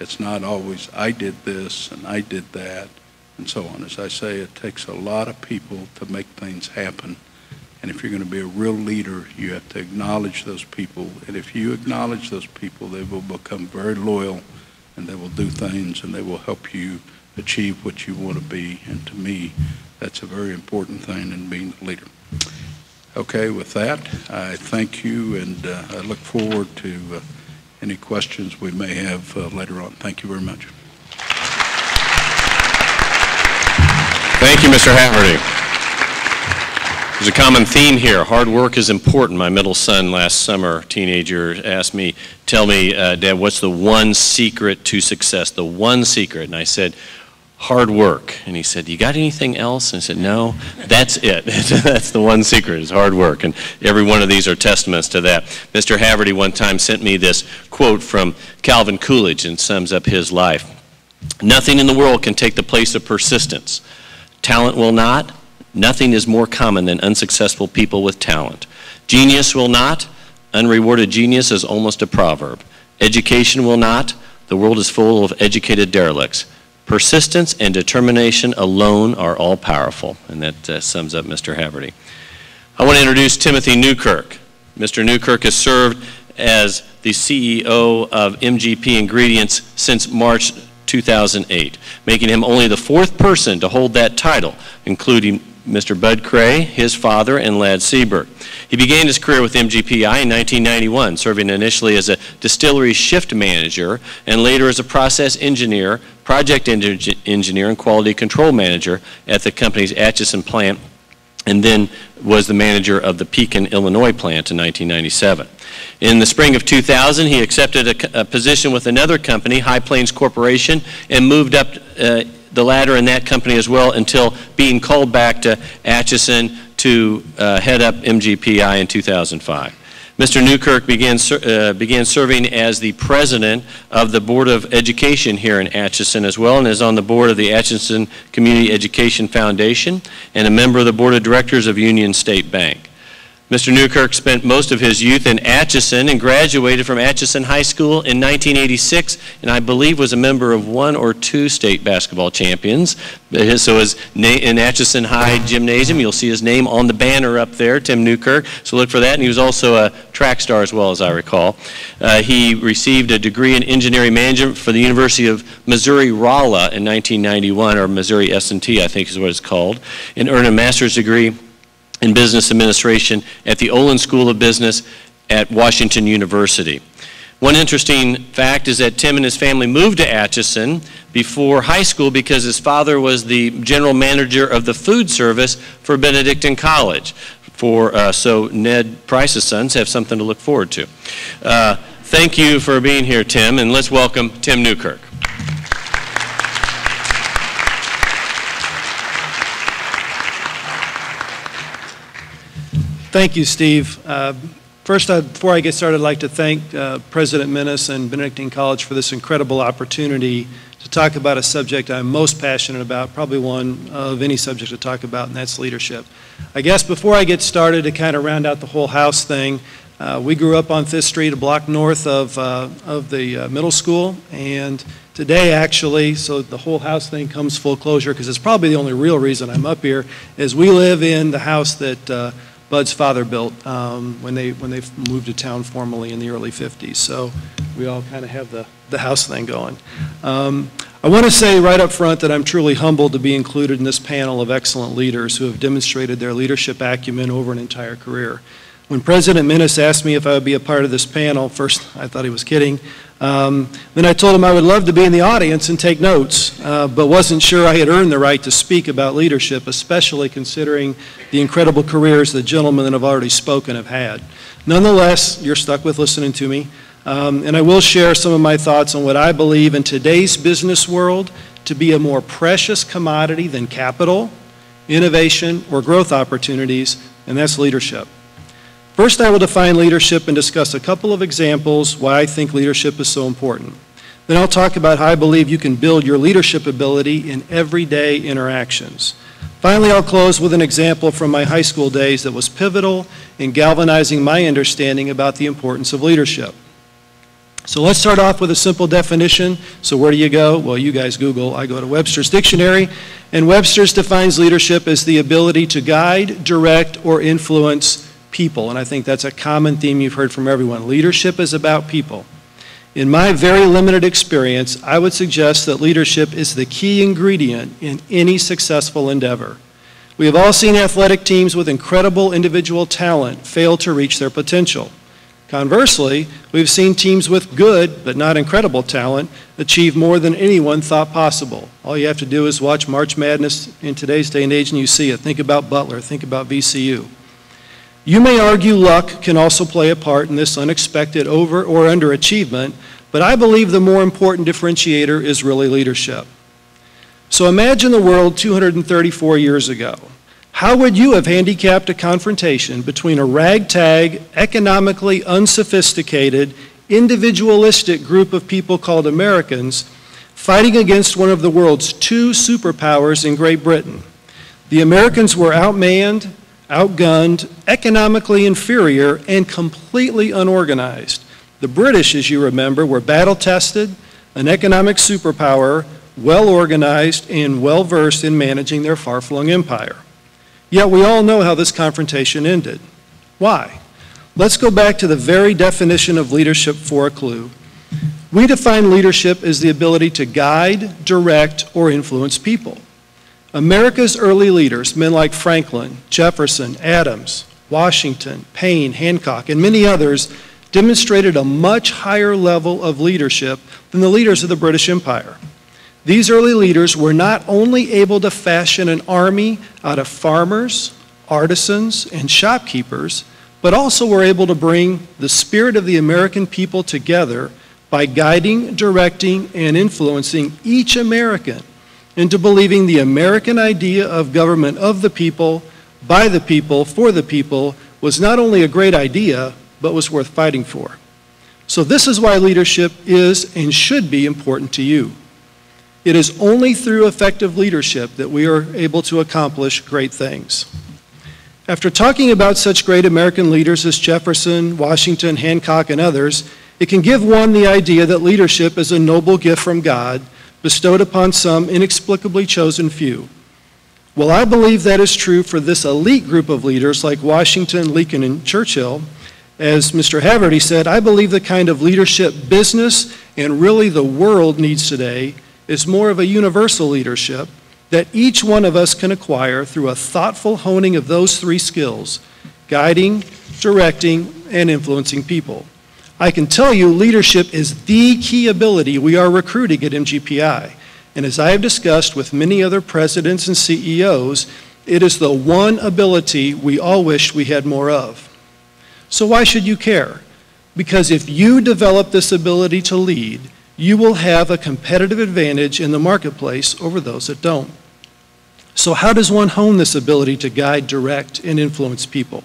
It's not always, I did this and I did that and so on. As I say, it takes a lot of people to make things happen. And if you're going to be a real leader, you have to acknowledge those people. And if you acknowledge those people, they will become very loyal and they will do things and they will help you achieve what you want to be. And to me, that's a very important thing in being a leader. Okay, with that, I thank you and uh, I look forward to uh, any questions we may have uh, later on. Thank you very much. Thank you, Mr. Haverty. There's a common theme here. Hard work is important. My middle son last summer, teenager, asked me, tell me, uh, Dad, what's the one secret to success? The one secret. And I said, hard work. And he said, you got anything else? And I said, no, that's it. that's the one secret is hard work. And every one of these are testaments to that. Mr. Haverty one time sent me this quote from Calvin Coolidge and sums up his life. Nothing in the world can take the place of persistence. Talent will not. Nothing is more common than unsuccessful people with talent. Genius will not. Unrewarded genius is almost a proverb. Education will not. The world is full of educated derelicts. Persistence and determination alone are all powerful. And that uh, sums up Mr. Haverty. I want to introduce Timothy Newkirk. Mr. Newkirk has served as the CEO of MGP Ingredients since March 2008, making him only the fourth person to hold that title, including Mr. Bud Cray, his father, and Ladd Seaberg. He began his career with MGPI in 1991, serving initially as a distillery shift manager and later as a process engineer, project engineer, and quality control manager at the company's Atchison plant, and then was the manager of the Pekin, Illinois plant in 1997. In the spring of 2000, he accepted a, a position with another company, High Plains Corporation, and moved up uh, the ladder in that company as well until being called back to Atchison to uh, head up MGPI in 2005. Mr. Newkirk began, uh, began serving as the president of the Board of Education here in Atchison as well and is on the board of the Atchison Community Education Foundation and a member of the board of directors of Union State Bank. Mr. Newkirk spent most of his youth in Atchison and graduated from Atchison High School in 1986, and I believe was a member of one or two state basketball champions. So his in Atchison High Gymnasium, you'll see his name on the banner up there, Tim Newkirk. So look for that. And he was also a track star as well, as I recall. Uh, he received a degree in engineering management for the University of Missouri Rolla in 1991, or Missouri S&T, I think is what it's called, and earned a master's degree in business administration at the Olin School of Business at Washington University. One interesting fact is that Tim and his family moved to Atchison before high school because his father was the general manager of the food service for Benedictine College. For, uh, so Ned Price's sons have something to look forward to. Uh, thank you for being here, Tim, and let's welcome Tim Newkirk. Thank you, Steve. Uh, First, I- before I get started, I'd like to thank uh, President Minnis and Benedictine College for this incredible opportunity to talk about a subject I'm most passionate about, probably one of any subject to talk about, and that's leadership. I guess before I get started, to kind of round out the whole house thing, uh, we grew up on Fifth Street, a block north of, uh, of the uh, middle school, and today, actually, so the whole house thing comes full closure, because it's probably the only real reason I'm up here, is we live in the house that uh, Bud's father built um, when they when they moved to town formally in the early 50s. So we all kind of have the, the house thing going. Um, I want to say right up front that I'm truly humbled to be included in this panel of excellent leaders who have demonstrated their leadership acumen over an entire career. When President Minnis asked me if I would be a part of this panel, first I thought he was kidding. Um, then I told him I would love to be in the audience and take notes, uh, but wasn't sure I had earned the right to speak about leadership, especially considering the incredible careers the gentlemen that have already spoken have had. Nonetheless, you're stuck with listening to me, um, and I will share some of my thoughts on what I believe in today's business world to be a more precious commodity than capital, innovation, or growth opportunities, and that's leadership. First, I will define leadership and discuss a couple of examples why I think leadership is so important. Then I'll talk about how I believe you can build your leadership ability in everyday interactions. Finally, I'll close with an example from my high school days that was pivotal in galvanizing my understanding about the importance of leadership. So let's start off with a simple definition. So where do you go? Well, you guys Google. I go to Webster's Dictionary, and Webster's defines leadership as the ability to guide, direct, or influence people. And I think that's a common theme you've heard from everyone. Leadership is about people. In my very limited experience, I would suggest that leadership is the key ingredient in any successful endeavor. We have all seen athletic teams with incredible individual talent fail to reach their potential. Conversely, we've seen teams with good but not incredible talent achieve more than anyone thought possible. All you have to do is watch March Madness in today's day and age and you see it. Think about Butler, think about VCU. You may argue luck can also play a part in this unexpected over or underachievement, but I believe the more important differentiator is really leadership. So imagine the world 234 years ago. How would you have handicapped a confrontation between a ragtag, economically unsophisticated, individualistic group of people called Americans fighting against one of the world's two superpowers in Great Britain? The Americans were outmanned, outgunned, economically inferior, and completely unorganized. The British, as you remember, were battle tested, an economic superpower, well organized, and well versed in managing their far flung empire. Yet we all know how this confrontation ended. Why? Let's go back to the very definition of leadership for a clue. We define leadership as the ability to guide, direct, or influence people. America's early leaders, men like Franklin, Jefferson, Adams, Washington, Paine, Hancock, and many others, demonstrated a much higher level of leadership than the leaders of the British Empire. These early leaders were not only able to fashion an army out of farmers, artisans, and shopkeepers, but also were able to bring the spirit of the American people together by guiding, directing, and influencing each American into believing the American idea of government of the people, by the people, for the people was not only a great idea, but was worth fighting for. So, this is why leadership is and should be important to you. It is only through effective leadership that we are able to accomplish great things. After talking about such great American leaders as Jefferson, Washington, Hancock, and others, it can give one the idea that leadership is a noble gift from God bestowed upon some inexplicably chosen few. Well, I believe that is true for this elite group of leaders like Washington, Lincoln, and Churchill. As Mr. Haverty said, I believe the kind of leadership business and really the world needs today is more of a universal leadership that each one of us can acquire through a thoughtful honing of those three skills guiding, directing, and influencing people. I can tell you leadership is the key ability we are recruiting at MGPI. And as I have discussed with many other presidents and CEOs, it is the one ability we all wish we had more of. So why should you care? Because if you develop this ability to lead, you will have a competitive advantage in the marketplace over those that don't. So how does one hone this ability to guide, direct, and influence people?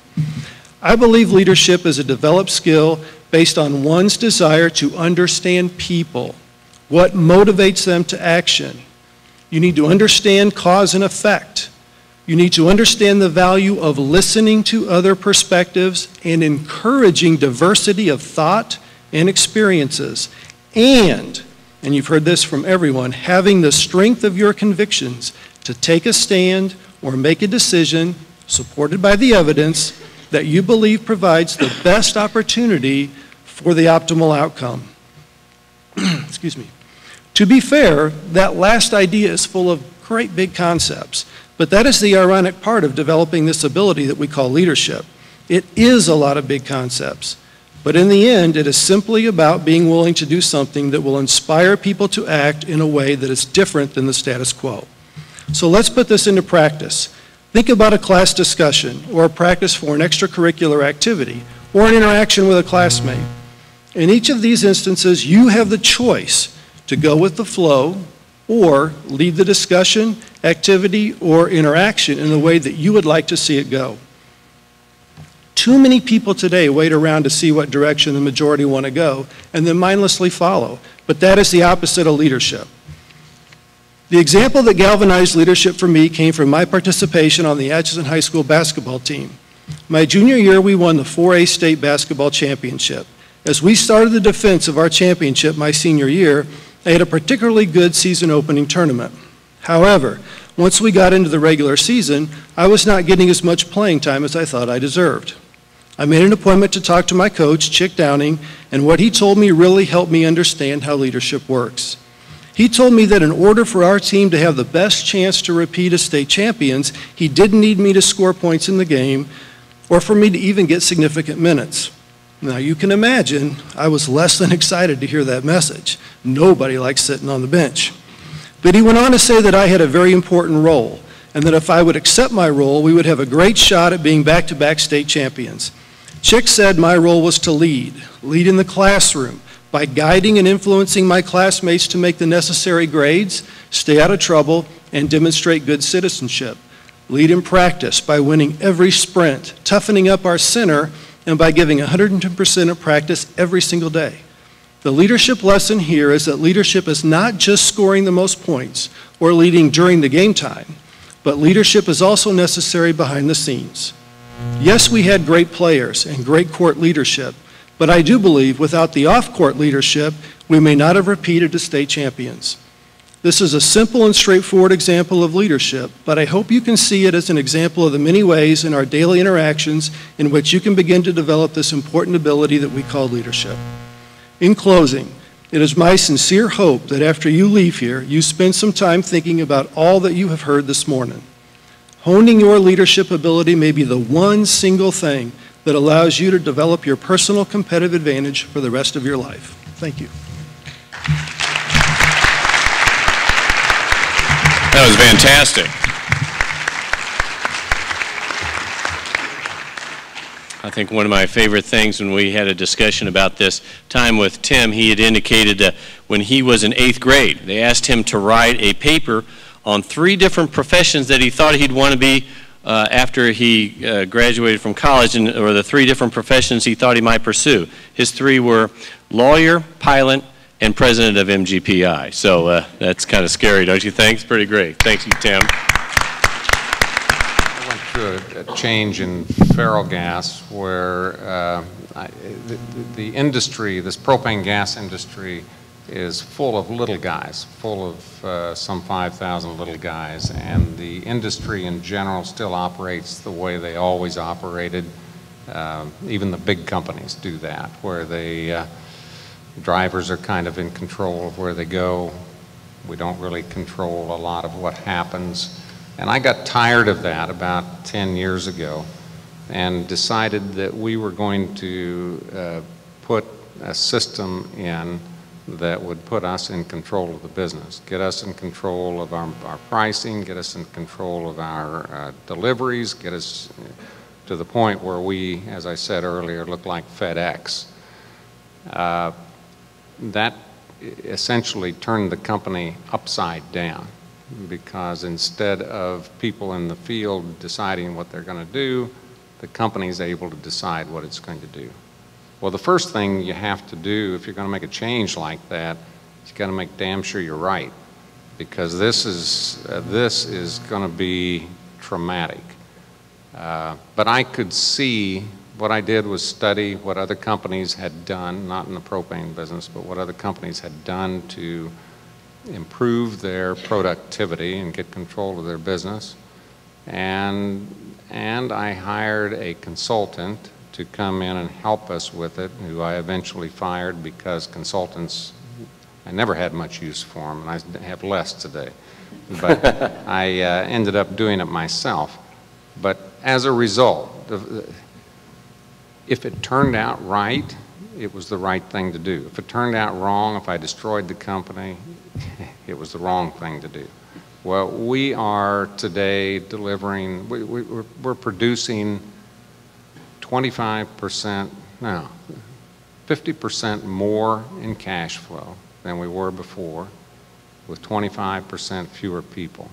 I believe leadership is a developed skill based on one's desire to understand people, what motivates them to action. You need to understand cause and effect. You need to understand the value of listening to other perspectives and encouraging diversity of thought and experiences and, and you've heard this from everyone, having the strength of your convictions to take a stand or make a decision supported by the evidence that you believe provides the best opportunity for the optimal outcome. Excuse me. To be fair, that last idea is full of great big concepts, but that is the ironic part of developing this ability that we call leadership. It is a lot of big concepts. But in the end, it is simply about being willing to do something that will inspire people to act in a way that is different than the status quo. So let's put this into practice. Think about a class discussion or a practice for an extracurricular activity or an interaction with a classmate. In each of these instances, you have the choice to go with the flow or lead the discussion, activity, or interaction in the way that you would like to see it go. Too many people today wait around to see what direction the majority want to go and then mindlessly follow. But that is the opposite of leadership. The example that galvanized leadership for me came from my participation on the Atchison High School basketball team. My junior year, we won the 4A state basketball championship. As we started the defense of our championship my senior year, I had a particularly good season opening tournament. However, once we got into the regular season, I was not getting as much playing time as I thought I deserved. I made an appointment to talk to my coach, Chick Downing, and what he told me really helped me understand how leadership works. He told me that in order for our team to have the best chance to repeat as state champions, he didn't need me to score points in the game or for me to even get significant minutes. Now, you can imagine I was less than excited to hear that message. Nobody likes sitting on the bench. But he went on to say that I had a very important role and that if I would accept my role, we would have a great shot at being back to back state champions. Chick said my role was to lead, lead in the classroom by guiding and influencing my classmates to make the necessary grades, stay out of trouble, and demonstrate good citizenship. Lead in practice by winning every sprint, toughening up our center, and by giving 110% of practice every single day. The leadership lesson here is that leadership is not just scoring the most points or leading during the game time, but leadership is also necessary behind the scenes. Yes, we had great players and great court leadership, but I do believe without the off-court leadership, we may not have repeated as state champions. This is a simple and straightforward example of leadership, but I hope you can see it as an example of the many ways in our daily interactions in which you can begin to develop this important ability that we call leadership. In closing, it is my sincere hope that after you leave here, you spend some time thinking about all that you have heard this morning. Honing your leadership ability may be the one single thing that allows you to develop your personal competitive advantage for the rest of your life. Thank you. That was fantastic. I think one of my favorite things when we had a discussion about this time with Tim, he had indicated that when he was in eighth grade, they asked him to write a paper on three different professions that he thought he'd want to be uh, after he uh, graduated from college, and, or the three different professions he thought he might pursue. His three were lawyer, pilot, and president of MGPI. So uh, that's kind of scary, don't you think? It's pretty great. Thank you, Tim. to a, a change in Ferrellgas where uh, I, the, the industry, this propane gas industry, is full of little guys, full of uh, some 5,000 little guys, and the industry in general still operates the way they always operated. Uh, even the big companies do that, where the uh, drivers are kind of in control of where they go. We don't really control a lot of what happens. And I got tired of that about 10 years ago and decided that we were going to uh, put a system in that would put us in control of the business, get us in control of our, our pricing, get us in control of our uh, deliveries, get us to the point where we, as I said earlier, look like FedEx. Uh, that essentially turned the company upside down because instead of people in the field deciding what they're going to do, the company is able to decide what it's going to do. Well, the first thing you have to do if you're going to make a change like that is you got to make damn sure you're right, because this is uh, this is going to be traumatic. Uh, but I could see what I did was study what other companies had done, not in the propane business, but what other companies had done to improve their productivity and get control of their business. And, and I hired a consultant to come in and help us with it, who I eventually fired because consultants, I never had much use for them, and I have less today. But I uh, ended up doing it myself. But as a result, if it turned out right, it was the right thing to do. If it turned out wrong, if I destroyed the company, it was the wrong thing to do. Well, we are today delivering, we, we, we're, we're producing 25%, no, 50% more in cash flow than we were before with 25% fewer people.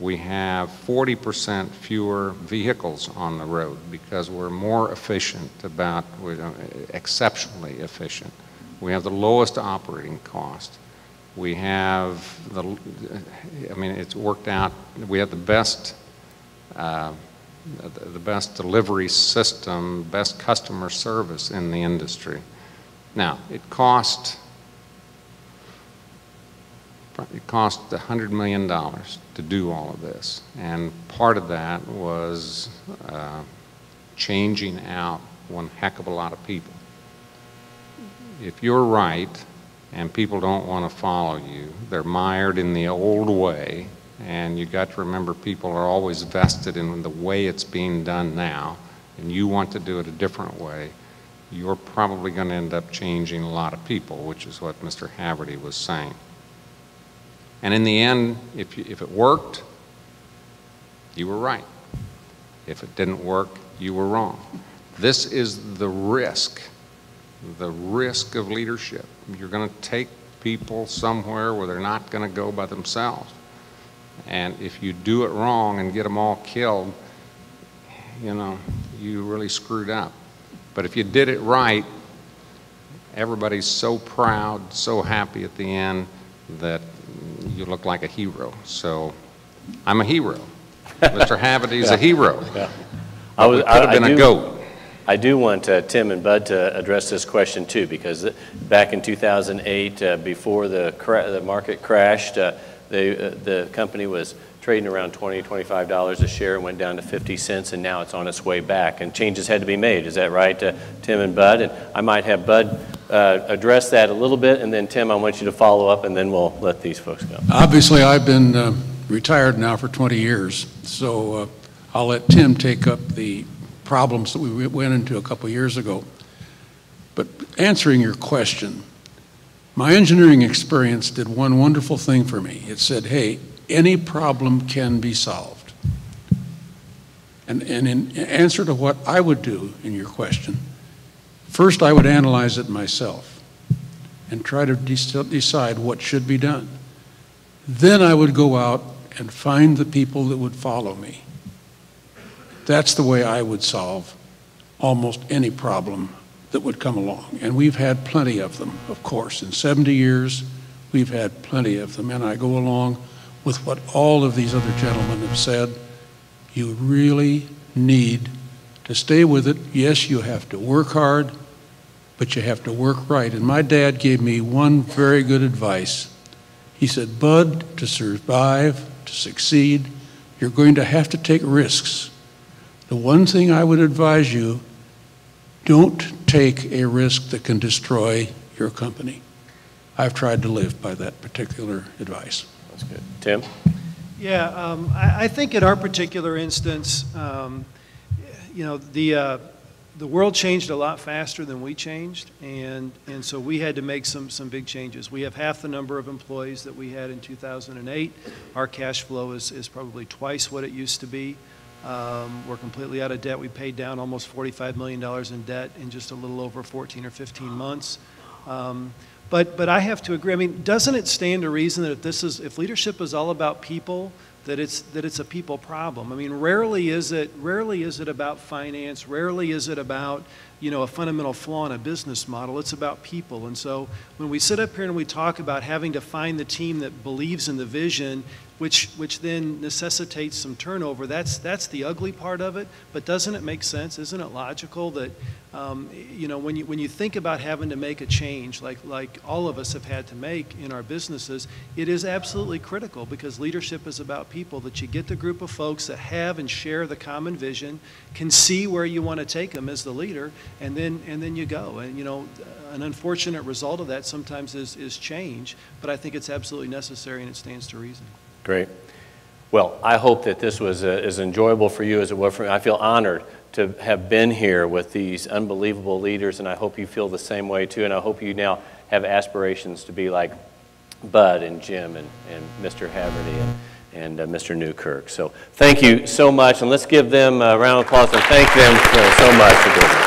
We have 40% fewer vehicles on the road because we're more efficient about, exceptionally efficient. We have the lowest operating cost. We have the, I mean, it's worked out, we have the best uh, the best delivery system, best customer service in the industry. Now, it cost it cost $100 million to do all of this. And part of that was uh, changing out one heck of a lot of people. If you're right and people don't want to follow you, they're mired in the old way, and you got to remember people are always vested in the way it's being done now, and you want to do it a different way, you're probably going to end up changing a lot of people, which is what Mr. Haverty was saying. And in the end, if, you, if it worked, you were right. If it didn't work, you were wrong. This is the risk, the risk of leadership. You're going to take people somewhere where they're not going to go by themselves. And if you do it wrong and get them all killed, you know, you really screwed up. But if you did it right, everybody's so proud, so happy at the end that you look like a hero. So I'm a hero. Mr. Haverty's yeah. a hero. Yeah. I was, could have been do, a goat. I do want uh, Tim and Bud to address this question too, because back in 2008, uh, before the, the market crashed, uh, they, uh, the company was trading around $20, $25 a share and went down to 50 cents, and now it's on its way back. And changes had to be made. Is that right, uh, Tim and Bud? And I might have Bud uh, address that a little bit, and then Tim, I want you to follow up, and then we'll let these folks go. Obviously, I've been uh, retired now for 20 years, so uh, I'll let Tim take up the problems that we went into a couple years ago. But answering your question, my engineering experience did one wonderful thing for me. It said, hey, any problem can be solved. And, and in answer to what I would do in your question, first I would analyze it myself and try to de decide what should be done. Then I would go out and find the people that would follow me. That's the way I would solve almost any problem that would come along. And we've had plenty of them, of course. In 70 years, we've had plenty of them. And I go along with what all of these other gentlemen have said. You really need to stay with it. Yes, you have to work hard, but you have to work right. And my dad gave me one very good advice. He said, Bud, to survive, to succeed, you're going to have to take risks. The one thing I would advise you don't take a risk that can destroy your company. I've tried to live by that particular advice. That's good. Tim? Yeah, um, I, I think in our particular instance, um, you know, the, uh, the world changed a lot faster than we changed, and, and so we had to make some, some big changes. We have half the number of employees that we had in 2008. Our cash flow is, is probably twice what it used to be. Um, we're completely out of debt. We paid down almost $45 million in debt in just a little over 14 or 15 months. Um, but, but I have to agree. I mean, doesn't it stand to reason that if this is, if leadership is all about people, that it's, that it's a people problem? I mean, rarely is it, rarely is it about finance. Rarely is it about, you know, a fundamental flaw in a business model. It's about people. And so when we sit up here and we talk about having to find the team that believes in the vision, which, which then necessitates some turnover, that's, that's the ugly part of it. But doesn't it make sense? Isn't it logical that, um, you know, when you, when you think about having to make a change, like, like all of us have had to make in our businesses, it is absolutely critical because leadership is about people, that you get the group of folks that have and share the common vision, can see where you want to take them as the leader, and then, and then you go. And, you know, an unfortunate result of that sometimes is, is change, but I think it's absolutely necessary and it stands to reason. Great. Well, I hope that this was uh, as enjoyable for you as it was for me. I feel honored to have been here with these unbelievable leaders, and I hope you feel the same way too. And I hope you now have aspirations to be like Bud and Jim and, and Mr. Haverty and, and uh, Mr. Newkirk. So thank you so much, and let's give them a round of applause and thank them so much for this.